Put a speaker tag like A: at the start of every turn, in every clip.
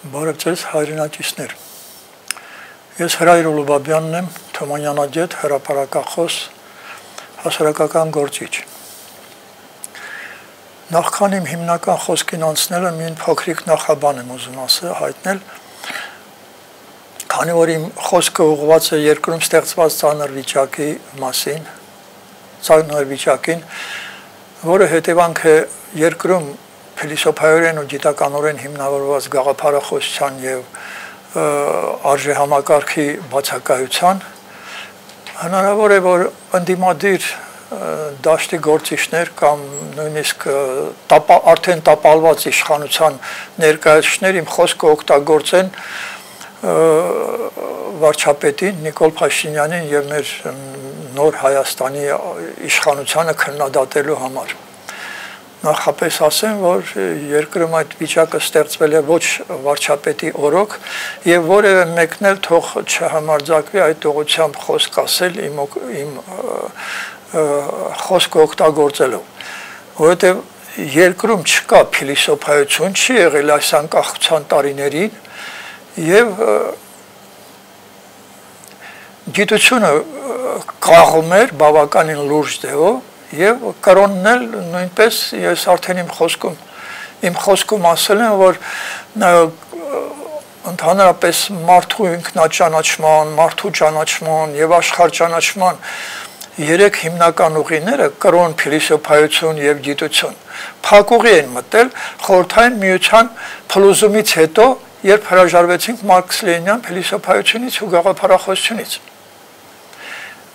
A: Բարև ձեզ հայրենակիցներ։ Ես Հրայր Ուլուբաբյանն եմ, Թոմանյանագետ, հրապարակախոս, հասարակական գործիչ։ Նախքան իմ հիմնական խոսքին անցնելը մի փոքրիկ նախաբան եմ ուզում ասել, հայտնել, քանի որ իմ խոսքը ուղղված է երկրում ստեղծված ցաներ վիճակի մասին, ցաներ վիճակին, որը հետևանք է երկրում փիլիսոփայորեն ու գիտականորեն հիմնավորված գաղափարախոսության եւ արժե համակարգի բացակայության հնարավոր է որ ընդդիմադիր դաշտի գործիչներ կամ նույնիսկ տապա արդեն տապալված իշխանության ներկայացուցիչներ իմ խոսքը օգտագործեն վարչապետին Նիկոլ Փաշինյանին եւ մեր նոր Հայաստանի իշխանությանը քննադատելու համար նախապես ասեմ, որ երկրում այդ վիճակը ստեղծվել է ոչ վարչապետի օրոք եւ որևէ մեկն էլ թող չհամարձակվի այդ ուղությամբ խոսք ասել իմ իմ խոսքը օգտագործելով, որովհետեւ երկրում չկա փիլիսոփայություն, չի եղել այս անկախության տարիներին եւ գիտությունը կաղում էր բավականին լուրջ դեպով եւ կրոնն էլ նույնպես ես արդեն իմ խոսքում իմ խոսքում ասել եմ որ ընդհանրապես մարդու ինքնաճանաչման, մարդու ճանաչման եւ աշխարհ ճանաչման երեք հիմնական ուղիները կրոն, փիլիսոփայություն եւ գիտություն փակուղի են մտել խորթային միության փլուզումից հետո երբ հրաժարվեցինք մարքսլենյան փիլիսոփայությունից ու գաղափարախոսությունից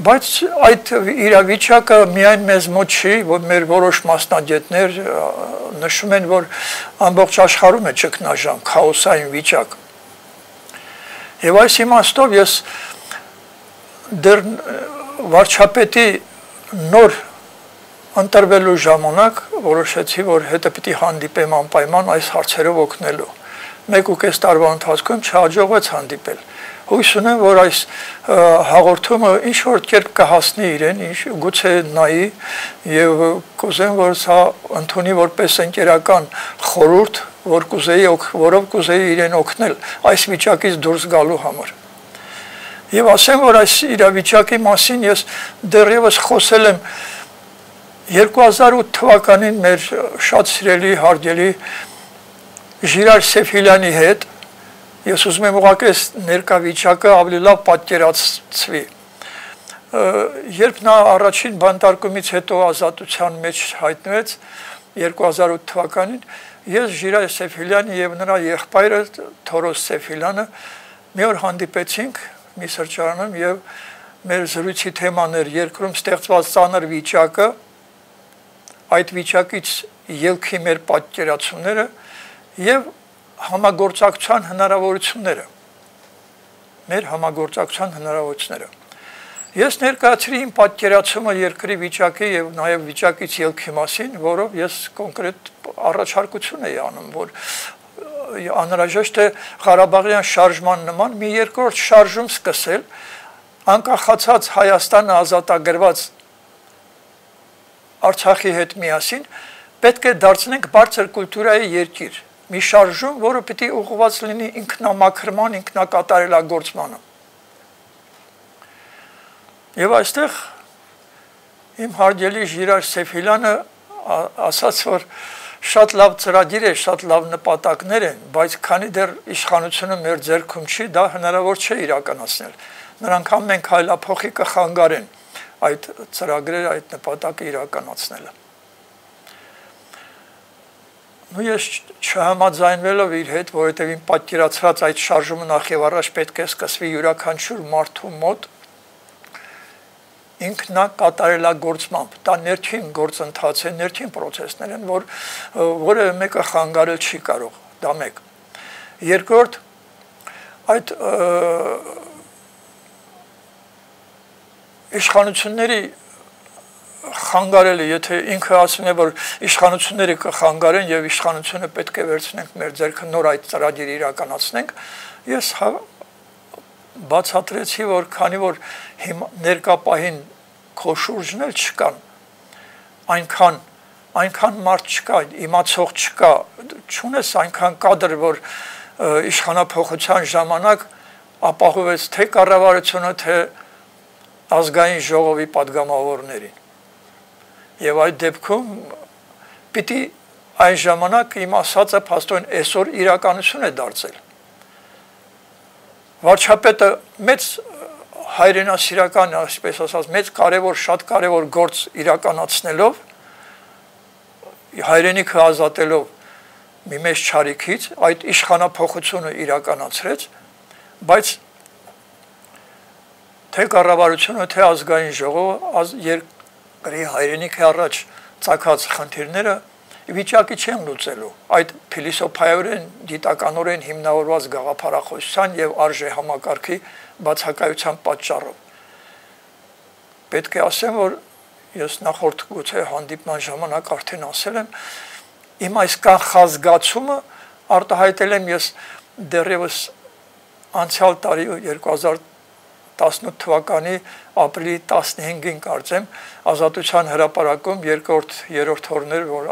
A: բայց այդ իրավիճակը միայն մեզ մոտ չի, որ մեր որոշ մասնագետներ նշում են, որ ամբողջ աշխարհում է ճգնաժամ, քաոսային վիճակ։ Եվ այս իմաստով ես դեռ վարչապետի նոր ընտրվելու ժամանակ որոշեցի, որ հետը պիտի հանդիպեմ անպայման այս հարցերով օգնելու։ Մեկ ու կես տարվա ընթացքում չհաջողվեց հանդիպել հույս ունեմ, որ այս հաղորդումը ինչ որ կերպ կհասնի իրեն, ինչ գուցե նայի եւ կուզեմ, որ սա ընդունի որպես ընկերական խորուրդ, որ կուզեի, որով կուզեի իրեն օգնել այս վիճակից դուրս գալու համար։ Եվ ասեմ, որ այս իրավիճակի մասին ես դեռևս խոսել եմ 2008 թվականին մեր շատ սիրելի հարգելի Ժիրար Սեֆիլյանի հետ Ես ուզում եմ ուղղակի ներկա վիճակը ավելի լավ պատկերացվի։ Երբ նա առաջին բանտարկումից հետո ազատության մեջ հայտնվեց 2008 թվականին, ես Ժիրա Սեֆիլյանը եւ նրա եղբայրը Թորոս Սեֆիլյանը մի օր հանդիպեցինք մի սրճարանում եւ մեր զրույցի թեման էր երկրում ստեղծված ցաներ վիճակը այդ վիճակից ելքի մեր պատկերացումները եւ համագործակցության հնարավորությունները մեր համագործակցության հնարավորությունները ես ներկայացրի իմ պատկերացումը երկրի վիճակի եւ նաեւ վիճակից ելքի մասին, որով ես կոնկրետ առաջարկություն էի անում, որ անհրաժեշտ է Ղարաբաղյան շարժման նման մի երկրորդ շարժում սկսել անկախացած Հայաստանը ազատագրված Արցախի հետ միասին պետք է դարձնենք բարձր կուլտուրայի երկիր մի շարժում, որը պիտի ուղղված լինի ինքնամաքրման, ինքնակատարելագործմանը։ Եվ այստեղ իմ հարգելի Ժիրար Սեֆիլյանը ասաց, որ շատ լավ ծրագիր է, շատ լավ նպատակներ են, բայց քանի դեռ իշխանությունը մեր ձեռքում չի, դա հնարավոր չէ իրականացնել։ Նրանք ամեն քայլափոխի կխանգարեն այդ ծրագրերը, այդ նպատակը իրականացնելը ու ես չհամաձայնվելով իր հետ, որովհետև իմ պատկերացրած այդ շարժումը նախ եւ առաջ պետք է սկսվի յուրաքանչյուր մարդու մոտ ինքնա կատարելագործմամբ դա ներքին գործընթաց է, ներքին process-ներ են, որ որևէ մեկը խանգարել չի կարող, դա մեկ։ Երկրորդ այդ իշխանությունների խանգարել է, եթե ինքը ասում է, որ իշխանությունները կխանգարեն եւ իշխանությունը պետք է վերցնենք մեր ձեռքը նոր այդ ծրագիրը իրականացնենք, ես հա, բացատրեցի, որ քանի որ հիմա ներկա պահին քո շուրջն էլ չկան, այնքան այնքան մարդ չկա, իմացող չկա, չունես այնքան կադր, որ իշխանապողության ժամանակ ապահովեց թե կառավարությունը, թե ազգային ժողովի падգամավորներին։ Եվ այդ դեպքում պիտի այն ժամանակ իմ ասածը փաստորեն այսօր իրականություն է դարձել։ Վարչապետը մեծ հայրենասիրական, այսպես ասած, մեծ կարևոր, շատ կարևոր գործ իրականացնելով հայրենիքը ազատելով մի մեծ ճարիքից այդ իշխանապողությունը իրականացրեց, բայց թե կառավարությունը, թե ազգային ժողովը երկրի հայրենիքի առաջ ցակած խնդիրները վիճակի չեն լուծելու այդ փիլիսոփայորեն դիտականորեն հիմնավորված գաղափարախոսության եւ արժե համակարգի բացակայության պատճառով պետք է ասեմ որ ես նախորդ գուցե հանդիպման ժամանակ արդեն ասել եմ իմ այս կանխազգացումը արտահայտել եմ ես դեռևս անցյալ տարի 2018 թվականի ապրիլի 15-ին կարծեմ ազատության հրապարակում երկրորդ երրորդ օրներ որ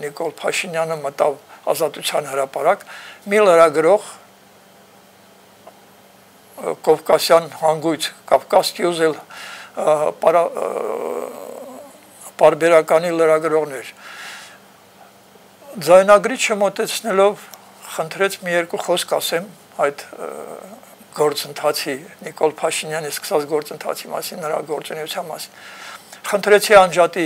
A: Նիկոլ Փաշինյանը մտավ ազատության հրապարակ մի լրագրող Կովկասյան հանգույց Կովկաս Կյուզել պարա բարբերականի լրագրողներ ձայնագրիչը մոտեցնելով խնդրեց մի երկու խոսք ասեմ այդ գործընթացի Նիկոլ Փաշինյանի սկսած գործընթացի մասին, նրա գործունեության մասին։ Խնդրեցի անջատի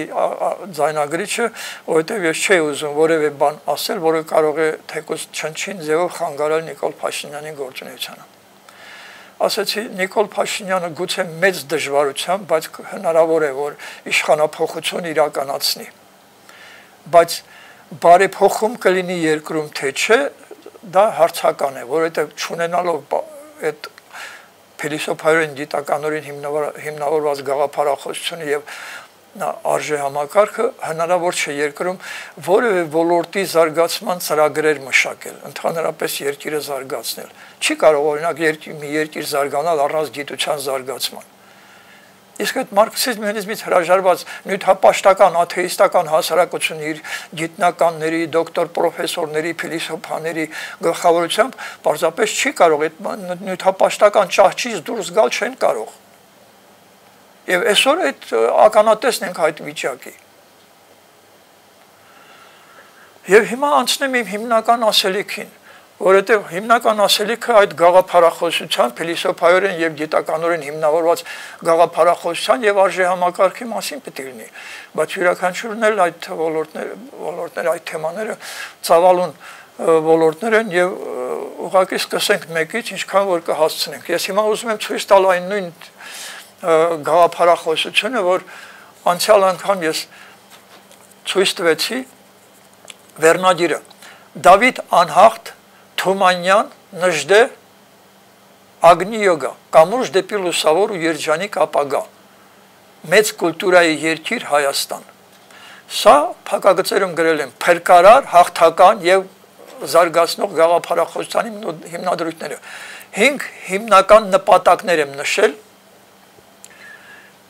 A: ձայնագրիչը, որովհետև ես չէի ուզում որևէ բան ասել, որը կարող է թեկուզ չնչին ձևով խանգարել Նիկոլ Փաշինյանի գործունեությանը ասացի Նիկոլ Փաշինյանը գուցե մեծ դժվարությամբ, բայց հնարավոր է որ իշխանապողություն իրականացնի։ Բայց բարեփոխում կլինի երկրում թե չէ, դա հարցական է, որովհետև ճանենալով այդ փիլիսոփայորեն դիտականորեն հիմնավորված գաղափարախոսությունը եւ արժե համակարգը հնարավոր չէ երկրում որևէ ոլորտի զարգացման ծրագրեր մշակել, ընդհանրապես երկիրը զարգացնել։ Չի կարող օրինակ երկիր մի երկիր զարգանալ առանց գիտության զարգացման։ Իսկ այդ մարքսիզմից հրաժարված նյութապաշտական, աթեիստական հասարակությունը իր գիտնականների, դոկտոր պրոֆեսորների, փիլիսոփաների գլխավորությամբ պարզապես չի կարող այդ նյութապաշտական ճահճից դուրս գալ չեն կարող Եվ այսօր այդ ականատեսն ենք այդ վիճակի։ Եվ հիմա անցնեմ իմ հիմնական ասելիքին, որովհետև հիմնական ասելիքը այդ գաղափարախոսության, փիլիսոփայորեն եւ գիտականորեն հիմնավորված գաղափարախոսության եւ արժե համակարգի մասին պետք է լինի, բայց յուրաքանչյուրն էլ այդ ոլորտներ, ոլորտներ այդ թեմաները ծավալուն ոլորտներ են եւ ուղղակի սկսենք մեկից, ինչքան որ կհասցնենք։ Ես հիմա ուզում եմ ցույց տալ այն նույն գաղափարախոսությունը, որ անցյալ անգամ ես ցույց տվեցի վերնագիրը Դավիթ անհախտ Թումանյան նժդե Ագնի յոգա կամուրջ դեպի լուսավոր ու երջանիկ ապագա մեծ կուլտուրայի երկիր Հայաստան սա փակագծերում գրել եմ փրկարար հաղթական եւ զարգացնող գաղափարախոսության հիմնադրույթները 5 հիմնական նպատակներ եմ նշել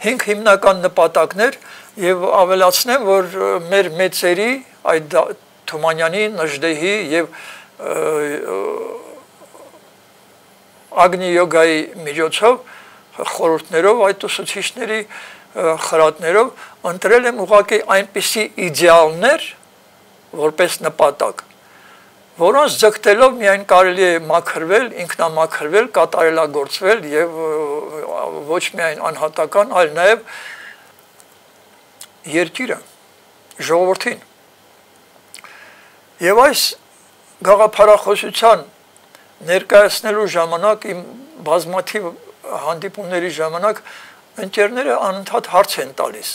A: 5 հիմնական նպատակներ եւ ավելացնեմ, որ մեր մեծերի այդ Թումանյանի, Նժդեհի եւ Ագնի յոգայի միջոցով խորհուրդներով այդ ուսուցիչների խրատներով ընտրել եմ ուղղակի այնպիսի իդեալներ որպես նպատակ որոնց ձգտելով միայն կարելի է մաքրվել, ինքնամաքրվել, կատարելագործվել եւ ոչ միայն անհատական, այլ նաեւ երկիրը, ժողովրդին։ Եվ այս գաղափարախոսության ներկայացնելու ժամանակ իմ բազմաթիվ հանդիպումների ժամանակ ընկերները անընդհատ հարց են տալիս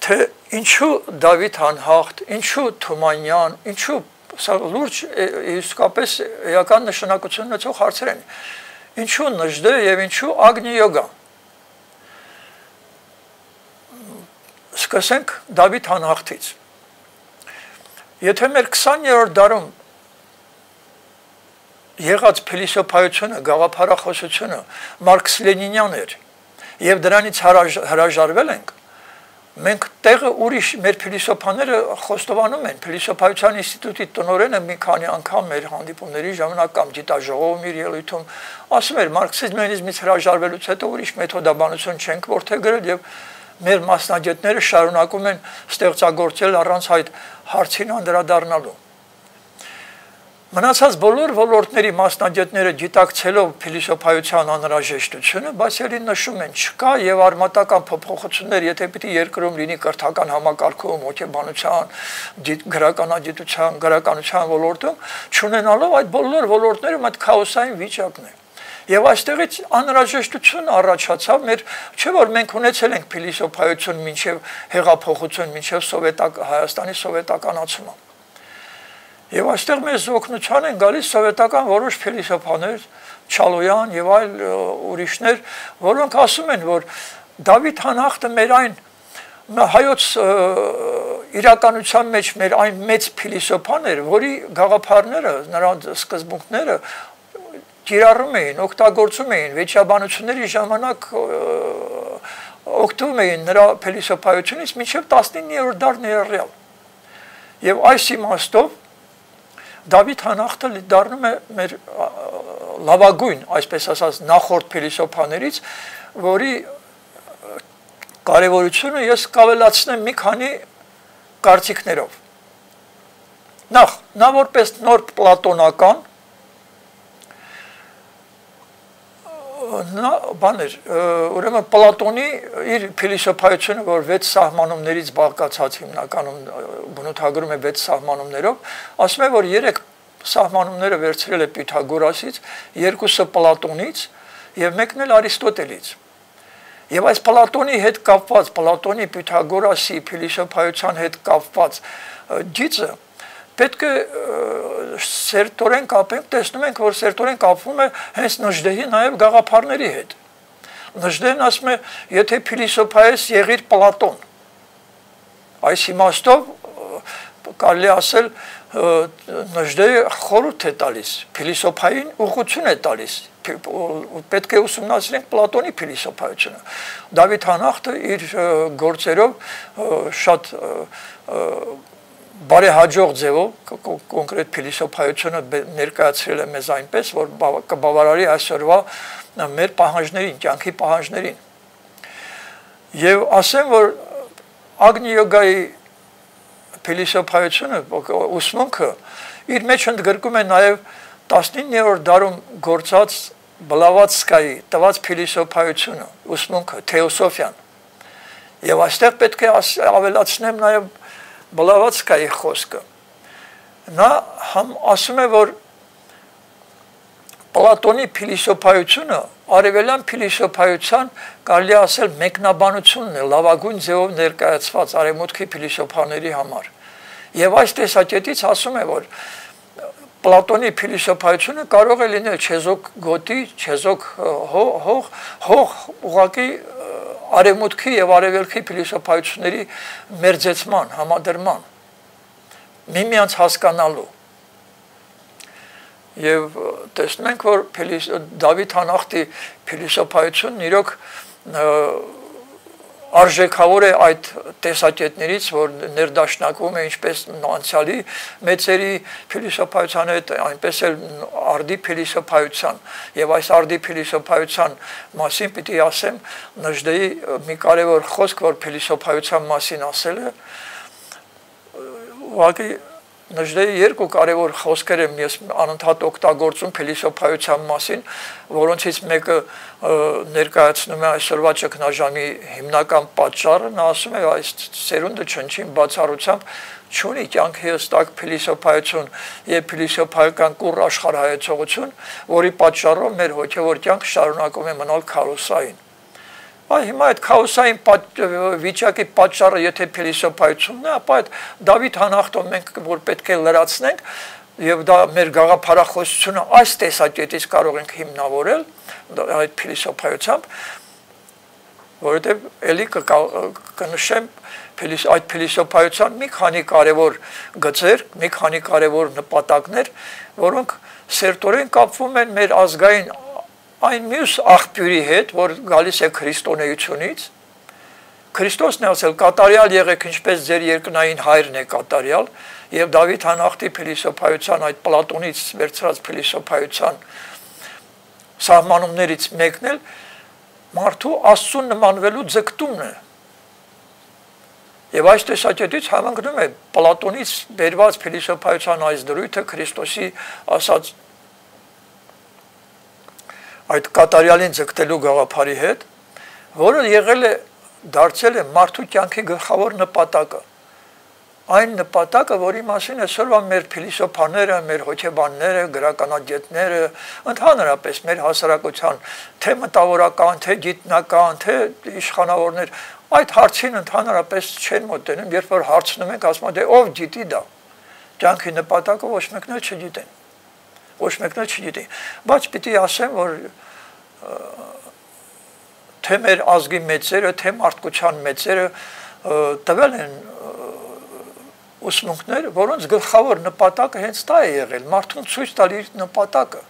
A: թե ինչու Դավիթ Անհախտ, ինչու Թումանյան, ինչու սա լուրջ իսկապես էական նշանակություն ունեցող հարցեր են։ Ինչու նժդե եւ ինչու ագնի յոգա։ Սկսենք Դավիթ Հանհախտից։ Եթե մեր 20-րդ դարում եղած փիլիսոփայությունը, գաղափարախոսությունը մարքս-լենինյան էր եւ դրանից հրաժարվել ենք, մենք տեղը ուրիշ մեր փիլիսոփաները խոստովանում են. Փիլիսոփայության ինստիտուտի տնօրենը մի քանի անգամ մեր հանդիպումների ժամանակ կամ դիտաժողովում իր ելույթում ասում էր մարքսիզմենիզմից հրաժարվելուց հետո ուրիշ մեթոդաբանություն չենք որթե գրել եւ մեր մասնագետները շարունակում են ստեղծագործել առանց այդ հարցին անդրադառնալու Մնացած բոլոր ոլորտների մասնագետները գիտակցելով փիլիսոփայության անհրաժեշտությունը, բայց ելի նշում են, չկա եւ արմատական փոփոխություններ, եթե պիտի երկրում լինի կրթական համակարգում, հոգեբանության, գրականագիտության, գրականության ոլորտում, ճանենալով այդ բոլոր ոլորտներում այդ քաոսային վիճակն է։ Եվ այստեղից անհրաժեշտություն առաջացավ մեր չէ որ մենք ունեցել ենք փիլիսոփայություն մինչև հեղափոխություն, մինչև սովետակ Հայաստանի սովետականացումը Եվ այստեղ մեզ օգնության են գալիս սովետական որոշ փիլիսոփաներ, Չալոյան եւ այլ ուրիշներ, որոնք ասում են, որ Դավիթ Հանախտը մեր այն հայոց իրականության մեջ մեր այն մեծ փիլիսոփան էր, որի գաղափարները, նրանց սկզբունքները կիրառում էին, օգտագործում էին վեճաբանությունների ժամանակ օգտվում էին նրա փիլիսոփայությունից մինչև 19-րդ դարն երրյալ։ Եվ այս իմաստով Դավիթ Հանախտը դառնում է մեր լավագույն, այսպես ասած, նախորդ փիլիսոփաներից, որի կարևորությունը ես կավելացնեմ մի քանի կարծիքներով։ Նախ, նա որպես նոր պլատոնական նա բաներ, ուրեմն Պլատոնի իր փիլիսոփայությունը, որ 6 սահմանումներից բաղկացած հիմնականում բնութագրում է 6 սահմանումներով, ասում է, որ 3 սահմանումները վերցրել է Պյութագորասից, երկուսը Պլատոնից եւ մեկն էլ Արիստոտելից։ Եվ այս Պլատոնի հետ կապված, Պլատոնի Պյութագորասի փիլիսոփայության հետ կապված գիծը պետք է սերտորեն կապենք, տեսնում ենք, որ սերտորեն կապվում է հենց նժդեհի նաև գաղափարների հետ։ Նժդեհն ասում է, եթե փիլիսոփայես եղիր Պլատոն։ Այս իմաստով կարելի ասել նժդեհը խորհուրդ է տալիս, փիլիսոփային ուղղություն է տալիս պետք է ուսումնասիրենք Պլատոնի փիլիսոփայությունը։ Դավիթ Հանախտը իր գործերով շատ բարեհաջող ձևով կոնկրետ փիլիսոփայությունը ներկայացրել է մեզ այնպես, որ կբավարարի այսօրվա մեր պահանջներին, կյանքի պահանջներին։ Եվ ասեմ, որ Ագնի յոգայի փիլիսոփայությունը, ուսմունքը իր մեջ ընդգրկում է նաև 19-րդ դարում գործած Բլավատսկայի տված փիլիսոփայությունը, ուսմունքը, թեոսոֆիան։ Եւ այստեղ պետք է ավելացնեմ նաև Բլավատսկայի խոսքը։ Նա համ ասում է, որ Պլատոնի փիլիսոփայությունը արևելյան փիլիսոփայության կարելի ասել մեկնաբանությունն է լավագույն ձևով ներկայացված արևմուտքի փիլիսոփաների համար։ Եւ այս տեսակետից ասում է, որ Պլատոնի փիլիսոփայությունը կարող է լինել չեզոք գոտի, չեզոք հող, հող, հող ուղակի արևմուտքի եւ արևելքի փիլիսոփայությունների մերձեցման, համադրման միմյանց հասկանալու եւ տեսնում ենք որ Դավիթ Հանախտի փիլիսոփայությունն իրոք արժեքավոր է այդ տեսակետներից, որ ներդաշնակվում է ինչպես անցյալի մեծերի փիլիսոփայության հետ, այնպես էլ արդի փիլիսոփայության եւ այս արդի փիլիսոփայության մասին պիտի ասեմ նժդեի մի կարևոր խոսք, որ փիլիսոփայության մասին ասել է ուղղակի Նժդեի երկու կարևոր խոսքեր եմ ես անընդհատ օգտագործում փիլիսոփայության մասին, որոնցից մեկը ներկայացնում է այսօրվա ճգնաժամի հիմնական պատճառը, նա ասում է այս սերունդը չնչին բացառությամբ չունի կյանքի հստակ փիլիսոփայություն եւ փիլիսոփայական կուր աշխարհայեցողություն, որի պատճառով մեր հոգեվոր կյանքը շարունակում է մնալ քարոսային Այ հիմա այդ քաոսային վիճակի պատճառը եթե փիլիսոփայությունն է, ապա այդ Դավիթ Հանախտով մենք որ պետք է լրացնենք եւ դա մեր գաղափարախոսությունը այս տեսակետից կարող ենք հիմնավորել այդ փիլիսոփայությամբ, որովհետեւ ելի կնշեմ փիլիս այդ փիլիսոփայության մի քանի կարևոր գծեր, մի քանի կարևոր նպատակներ, որոնք սերտորեն կապվում են մեր ազգային այն մյուս աղբյուրի հետ, որ գալիս է քրիստոնեությունից, Քրիստոսն է ասել կատարյալ եղեք ինչպես ձեր երկնային հայրն է կատարյալ եւ Դավիթ հանախտի փիլիսոփայության այդ Պլատոնից վերցրած փիլիսոփայության սահմանումներից մեկն էլ մարդու աստծուն նմանվելու ձգտումն է Եվ այս տեսակետից համընկնում է Պլատոնից բերված փիլիսոփայության այս դրույթը Քրիստոսի ասած այդ կատարյալին ձգտելու գաղափարի հետ, որը եղել է դարձել է մարդու կյանքի գլխավոր նպատակը։ Այն նպատակը, որի մասին այսօրվա մեր փիլիսոփաները, մեր հոգեբանները, գրականագետները, ընդհանրապես մեր հասարակության թե մտավորական, թե գիտնական, թե իշխանավորներ այդ հարցին ընդհանրապես չեն մոտենում, երբ որ հարցնում ենք, ասում են, դե ով գիտի դա։ Կյանքի նպատակը ոչ մեկն չգիտեն ոչ մեկն էլ չգիտի բայց պիտի ասեմ որ թե մեր ազգի մեծերը թե մարդկության մեծերը տվել են ուսմունքներ, որոնց գլխավոր նպատակը հենց դա է եղել, մարդուն ցույց տալ իր նպատակը։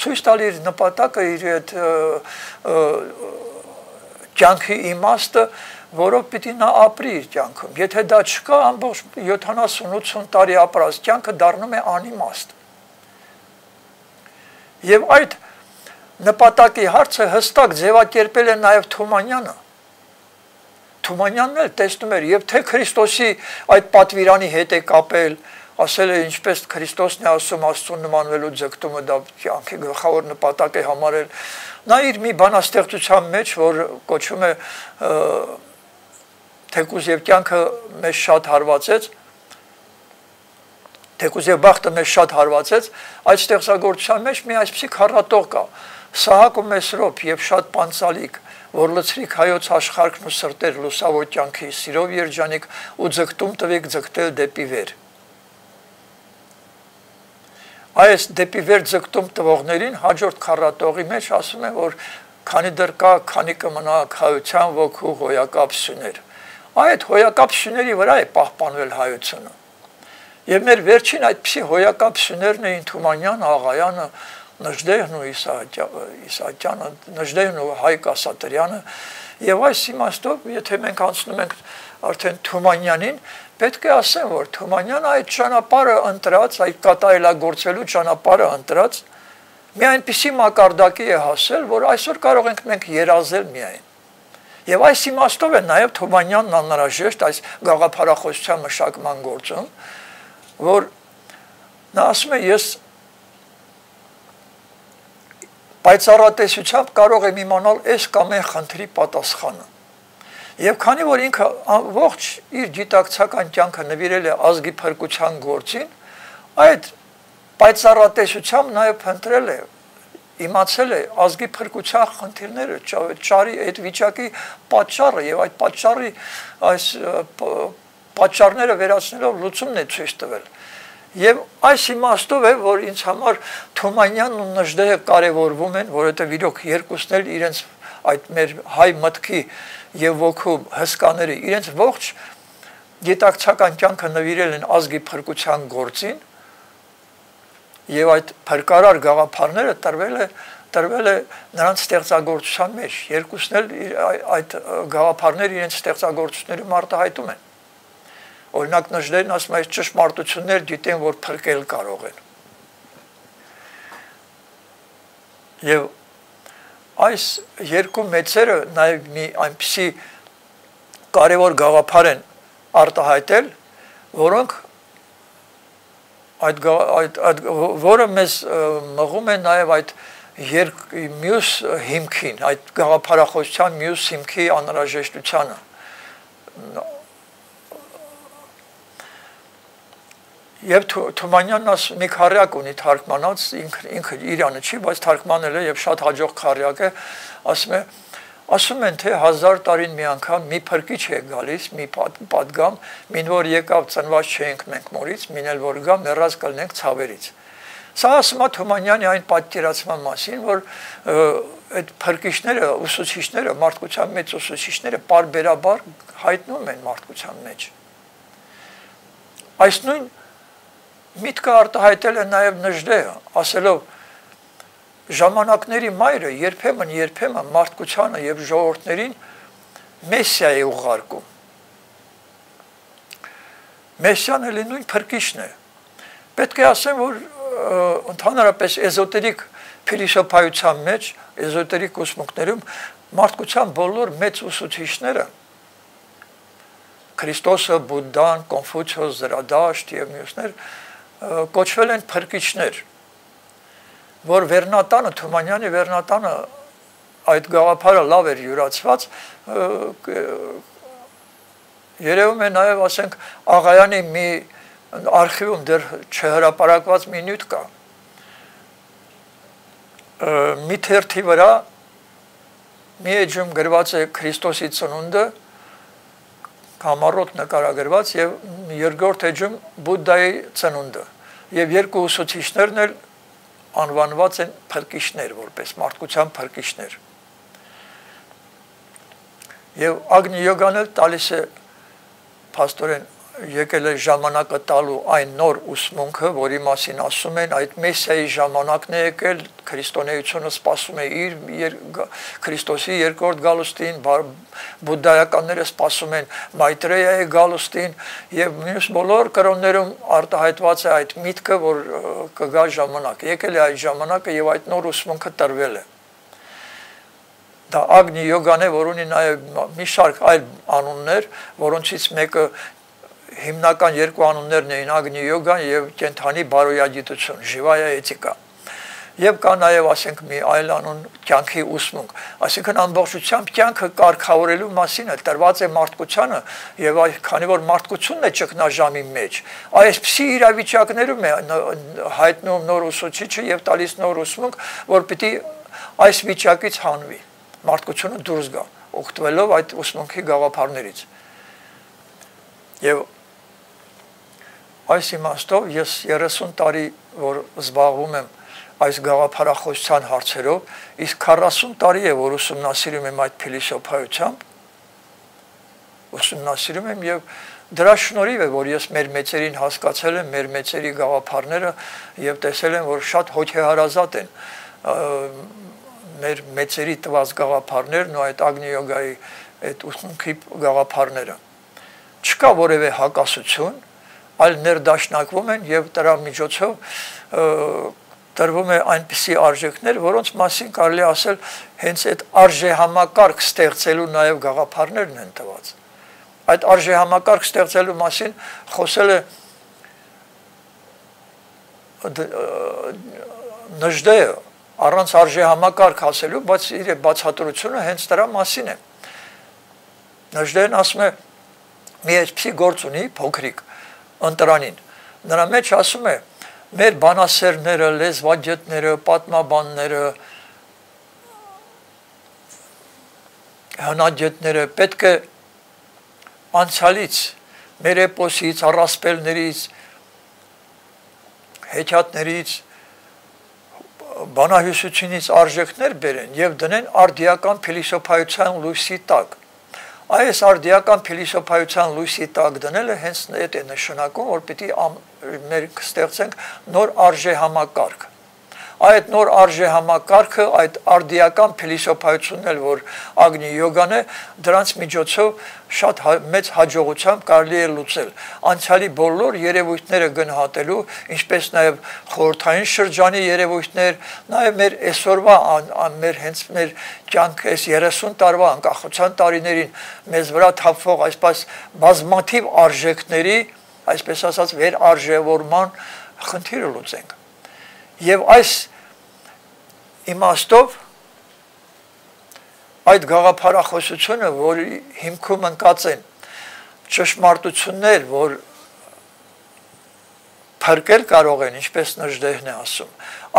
A: Ցույց տալ իր նպատակը իր այդ կյանքի իմաստը, որով պիտի նա ապրի իր կյանքում։ Եթե դա չկա, ամբողջ 70-80 տարի ապրած կյանքը դառնում է անիմաստ։ Եվ այդ նպատակի հարցը հստակ ձևակերպել է նաև Թումանյանը։ Թումանյանն էլ տեսնում էր եւ թե Քրիստոսի այդ պատվիրանի հետ է կապել, ասել է ինչպես Քրիստոսն է ասում Աստծուն նմանվելու ձգտումը դա կյանքի գլխավոր նպատակ է համարել։ Նա իր մի բանաստեղծության մեջ, որ կոչվում է թեկուզ եւ կյանքը մեզ շատ հարվածեց, թեկուզ եւ բախտը մեզ շատ հարվածեց, այդ ստեղծագործության մեջ մի այսպիսի քառատող կա։ Սահակ ու Մեսրոպ եւ շատ պանցալիկ, որ լցրիկ հայոց աշխարհքն ու սրտեր լուսավոր կյանքի սիրով երջանիկ ու ձգտում տվեք ձգտել դեպի վեր։ Այս դեպի վեր ձգտում տվողներին հաջորդ քառատողի մեջ ասում են, որ քանի դեռ կա, քանի կմնա հայության ոգու հոյակապ սյուներ։ Այդ հոյակապ սյուների վրա է պահպանվել հայությունը։ Եվ մեր վերջին այդպիսի հոյակապ սյուներն էին Թումանյան, Աղայանը, Նժդեհն ու Իսահակյանը, Նժդեհն ու Հայկ Ասատրյանը եւ այս իմաստով, եթե մենք անցնում ենք արդեն Թումանյանին, պետք է ասեմ, որ Թումանյանը այդ ճանապարհը ընտրած, այդ կատարելագործելու ճանապարհը ընտրած մի այնպիսի մակարդակի է հասել, որ այսօր կարող ենք մենք երազել միայն։ Եվ այս իմաստով է նաև Թումանյանն անհրաժեշտ այս գաղափարախոսության մշակման գործում, որ նա ասում է ես պայծառատեսությամբ կարող եմ իմանալ այս կամ այն խնդրի պատասխանը։ Եւ քանի որ ինքը ողջ իր գիտակցական կյանքը նվիրել է ազգի փրկության գործին, այդ պայծառատեսությամբ նաեւ փնտրել է իմացել է ազգի փրկության խնդիրները, ճարի այդ վիճակի պատճառը եւ այդ պատճառի այս պատճառները վերացնելով լուծումն է ցույց տվել։ Եվ այս իմաստով է, որ ինձ համար Թումանյանն ու Նժդեհը կարևորվում են, որովհետև իրոք երկուսն էլ իրենց այդ մեր հայ մտքի եւ ոգու հսկաները իրենց ողջ գիտակցական կյանքը նվիրել են ազգի փրկության գործին եւ այդ փրկարար գաղափարները տրվել է տրվել է նրանց ստեղծագործության մեջ երկուսն էլ այդ գաղափարները իրենց ստեղծագործությունների մարտահայտում են Օրինակ նժդերն ասում այս ճշմարտություններ դիտեն, որ փրկել կարող են։ Եվ այս երկու մեծերը նաև մի այնպիսի կարևոր գաղափար են արտահայտել, որոնք այդ այդ, այդ որը մեզ մղում է նաև այդ երկ մյուս հիմքին, այդ գաղափարախոսության մյուս հիմքի անհրաժեշտությանը Եվ Թումանյանն աս մի քարյակ ունի թարգմանած ինքը ինքը Իրանը չի, բայց թարգմանել է եւ շատ հաջող քարյակ է, ասում է ասում են թե 1000 տարին մի անգամ մի փրկիչ է գալիս, մի падգամ, մին որ եկավ ծնված չենք մենք մորից, մինել որ գա մեռած կլնենք ցավերից։ Սա ասում է Թումանյանի այն պատկերացման մասին, որ այդ փրկիչները, ուսուցիչները, մարդկության մեջ ուսուցիչները parberabar հայտնում են մարդկության մեջ։ Այս նույն միտքը արտահայտել է նաև նժդեհը, ասելով ժամանակների մայրը երբեմն երբեմն մարդկությանը եւ ժողովրդներին Մեսիա է ուղարկում։ Մեսիան էլի նույն փրկիչն է։ Պետք է ասեմ, որ ընդհանրապես էզոտերիկ փիլիսոփայության մեջ, էզոտերիկ ուսմունքներում մարդկության բոլոր մեծ ուսուցիչները Քրիստոսը, Բուդդան, Կոնֆուցիոս, Զրադաշտ եւ մյուսներ կոչվել են փրկիչներ, որ Վերնատանը Թումանյանի Վերնատանը այդ գաղափարը լավ էր յուրացված երևում է նաև ասենք աղայանի մի արխիվում դեռ չհրապարակված մի նյութ կա մի թերթի վրա մի էջում գրված է Քրիստոսի ծնունդը համառոտ նկարագրված եւ երկրորդ էջում Բուդդայի ծնունդը եւ երկու ուսուցիչներն էլ անվանված են փրկիչներ որպես մարդկության փրկիչներ եւ Ագնի յոգան էլ տալիս է փաստորեն եկել է ժամանակը տալու այն նոր ուսմունքը, որի մասին ասում են, այդ մեսիայի ժամանակն է եկել, քրիստոնեությունը սпасում է իր եր, Քրիստոսի երկրորդ գալուստին, բուդդայականները սпасում են Մայտրեյայի գալուստին եւ մյուս բոլոր կրոններում արտահայտված է այդ միտքը, որ կգա ժամանակ։ Եկել է այդ ժամանակը եւ այդ նոր ուսմունքը տրվել է դա ագնի յոգան է, որ ունի նաև մի շարք այլ անուններ, որոնցից մեկը հիմնական երկու անուններն էին Ագնի յոգան եւ կենթանի բարոյագիտություն, ժիվայա էթիկա։ Եվ կա նաև, ասենք, մի այլ անուն կյանքի ուսմունք։ Այսինքն ամբողջությամբ կյանքը կարգավորելու մասին է տրված է մարդկությանը եւ այ քանի որ մարդկությունն է ճգնաժամի մեջ, այսպիսի իրավիճակներում է հայտնում նոր ուսուցիչը եւ տալիս նոր ուսմունք, որ պիտի այս վիճակից հանվի մարդկությունը դուրս գա, օգտվելով այդ ուսմունքի գաղափարներից։ Եվ այս իմաստով ես 30 տարի որ զբաղվում եմ այս գաղափարախոսության հարցերով, իսկ 40 տարի է որ ուսումնասիրում եմ այդ փիլիսոփայությամբ, ուսումնասիրում եմ եւ դրա շնորհիվ է որ ես մեր մեծերին հասկացել եմ մեր մեծերի գաղափարները եւ տեսել եմ որ շատ հոգեհարազատ են մեր մեծերի տված գաղափարներն ու այդ ագնիյոգայի այդ ուսմունքի գաղափարները չկա որևէ հակասություն այլ ներդաշնակվում են եւ դրա միջոցով տրվում է այնպիսի արժեքներ, որոնց մասին կարելի ասել հենց այդ արժե համակարգ ստեղծելու նաև գաղափարներն են տված։ Այդ արժե համակարգ ստեղծելու մասին խոսել է նժդեը առանց արժե համակարգ ասելու, բայց իր բացատրությունը հենց դրա մասին է։ Նժդեն ասում է մի այսպիսի գործ ունի փոքրիկ ընտրանին։ Նրա մեջ ասում է մեր բանասերները, լեզվաջետները, պատմաբանները, հնաջետները պետք է անցյալից, մեր էպոսից, առասպելներից, հեքիաթներից բանահյուսությունից արժեքներ բերեն եւ դնեն արդիական փիլիսոփայության լույսի տակ։ Այս արդիական փիլիսոփայության լույսի տակ դնելը հենց այդ է նշանակում, որ պիտի մեր կստեղծենք նոր արժե համակարգ այդ նոր արժե համակարգը, այդ արդիական փիլիսոփայությունն էլ, որ Ագնի յոգան է, դրանց միջոցով շատ հա, մեծ հաջողությամբ կարելի է լուծել։ Անցյալի բոլոր երևույթները գնահատելու, ինչպես նաև խորհրդային շրջանի երևույթներ, նաև մեր այսօրվա մեր հենց մեր կյանք այս 30 տարվա անկախության տարիներին մեզ վրա թափվող այսպես բազմաթիվ արժեքների, այսպես ասած, վեր արժևորման խնդիրը լուծենք։ Եվ այս իմաստով այդ գաղափարախոսությունը, որի հիմքում ընկած են ճշմարտություններ, որ փրկել կարող են, ինչպես նժդեհն է ասում։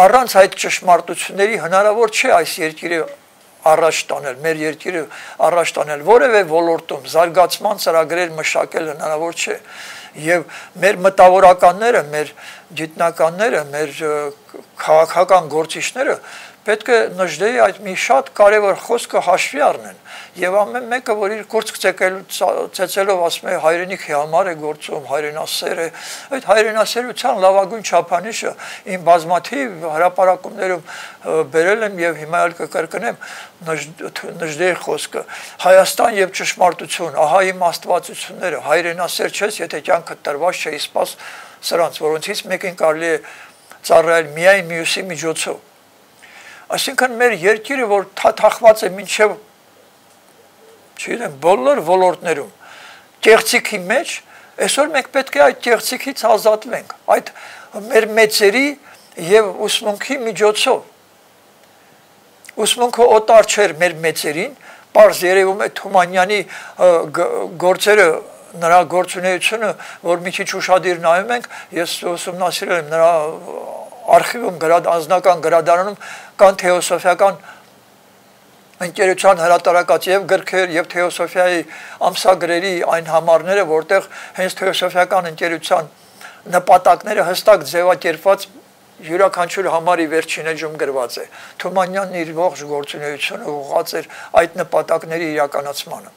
A: Առանց այդ ճշմարտությունների հնարավոր չէ այս երկիրը առաջ տանել, մեր երկիրը առաջ տանել որևէ ոլորտում զարգացման ծրագրեր մշակել հնարավոր չէ եւ մեր մտավորականները, մեր գիտնականները, մեր քաղաքական գործիչները պետք է նժդեի այդ մի շատ կարևոր խոսքը հաշվի առնեն եւ ամեն մեկը որ իր գործ ցեցելով ասում է հայրենիքի համար է գործում հայրենասեր է այդ հայրենասերության լավագույն չափանիշը իմ բազմաթիվ հրաապարակումներում բերել եմ եւ հիմա էլ կկրկնեմ նժդեի խոսքը Հայաստան եւ ճշմարտություն ահա իմ աստվածությունները հայրենասեր չես եթե կյանքը տրված չէ իսպաս սրանց որոնցից մեկին կարելի է ծառայել միայն մյուսի միջոցով Այսինքն մեր երկիրը, որ թաթախված է մինչև չգիտեմ, բոլոր ոլորտներում, կեղծիքի մեջ, այսօր մենք պետք է այդ կեղծիքից ազատվենք, այդ մեր մեծերի եւ ուսմունքի միջոցով։ Ուսմունքը օտար չէր մեր մեծերին, Պարզ երևում է Թումանյանի գործերը նրա գործունեությունը, որ մի քիչ ուշադիր նայում ենք, ես ուսումնասիրել եմ նրա արխիվում գրադ անձնական գրադարանում կան թեոսոֆիական ընկերության հրատարակած եւ գրքեր եւ թեոսոֆիայի ամսագրերի այն համարները, որտեղ հենց թեոսոֆիական ընկերության նպատակները հստակ ձևակերպված յուրաքանչյուր համարի վերջին էջում գրված է։ Թումանյանն իր ողջ գործունեությունը ուղղած էր այդ նպատակների իրականացմանը։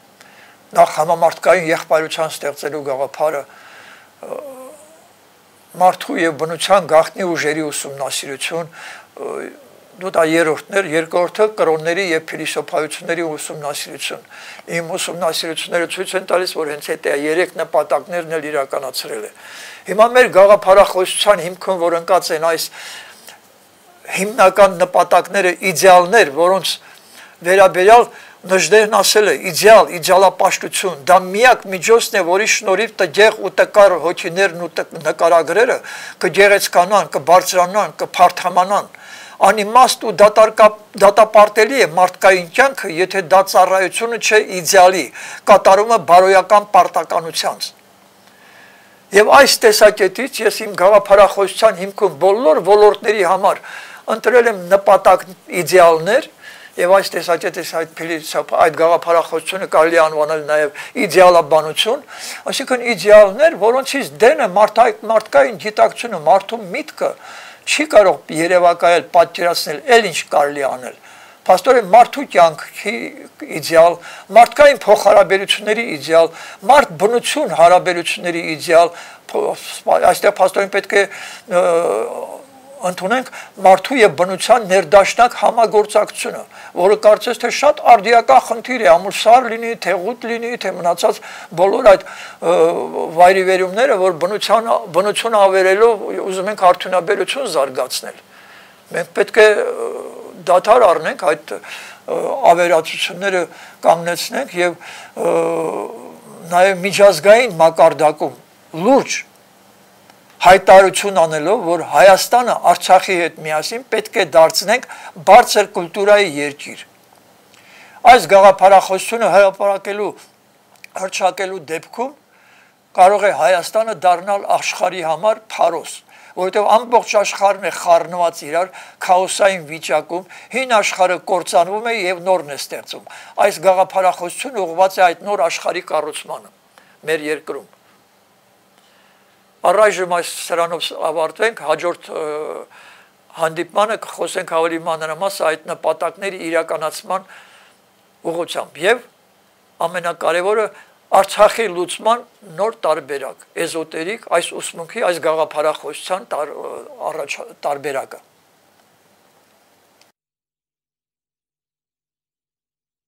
A: Նախ համամարտկային եղբայրության ստեղծելու գաղափարը մարդու եւ բնության գաղտնի ուժերի ուսումնասիրություն դու դա երրորդներ, երկրորդը կրոնների եւ փիլիսոփայությունների ուսումնասիրություն։ Իմ ուսումնասիրությունները ցույց են տալիս, որ հենց այդ երեք նպատակներն էլ իրականացրել է։ Հիմա մեր գաղափարախոսության հիմքում, որ ընկած են այս հիմնական նպատակները, իդեալներ, որոնց վերաբերյալ Նժդեհն ասել է իդեալ, իդեալապաշտություն, դա միակ միջոցն է, որի շնորհիվ տգեղ ու տկար հոգիներն ու նկարագրերը կգեղեցկանան, կբարձրանան, կփարթամանան։ Անիմաստ ու դատապարտելի է մարդկային կյանքը, եթե դա ծառայությունը չէ իդեալի, կատարումը բարոյական պարտականությանց։ Եւ այս տեսակետից ես իմ գաղափարախոսության հիմքում բոլոր ոլորտների համար ընտրել եմ նպատակ իդեալներ, Եվ այս տեսակետից այդ փիլիսոփ այդ գաղափարախոսությունը կարելի անվանել նաև իդեալաբանություն, այսինքն իդեալներ, որոնցից դենը մարդկային գիտակցությունը, մարդու միտքը չի կարող երևակայել, պատկերացնել, ել ինչ կարելի անել։ Պաստորեն մարդու կյանքի իդեալ, մարդկային փոխհարաբերությունների իդեալ, մարդ բնություն հարաբերությունների իդեալ, այստեղ պաստորեն պետք է ընդունենք մարդու եւ բնության ներդաշնակ համագործակցությունը, որը կարծես թե շատ արդիական խնդիր է, ամուսար լինի, թեղուտ լինի, թե մնացած բոլոր այդ վայրիվերումները, որ բնության բնություն ավերելով ուզում ենք արդյունաբերություն զարգացնել։ Մենք պետք է դադար առնենք այդ ավերածությունները կանգնեցնենք եւ նաեւ միջազգային մակարդակում լուրջ հայտարարություն անելով, որ Հայաստանը Արցախի հետ միասին պետք է դարձնենք բարձր կուլտուրայի երկիր։ Այս գաղափարախոսությունը հրապարակելու հրճակելու դեպքում կարող է Հայաստանը դառնալ աշխարհի համար փարոս, որովհետև ամբողջ աշխարհն է խառնված իրար քաոսային վիճակում, հին աշխարհը կործանվում է եւ նորն է ստեղծում։ Այս գաղափարախոսությունը ուղղված է այդ նոր աշխարհի կառուցմանը մեր երկրում Առայժմ այս սրանով ավարտվենք, հաջորդ հանդիպմանը կխոսենք ավելի մանրամասը այդ նպատակների իրականացման ուղղությամբ եւ ամենակարևորը Արցախի լուծման նոր տարբերակ, էզոտերիկ այս ուսմունքի, այս գաղափարախոսության տար, առաջ տարբերակը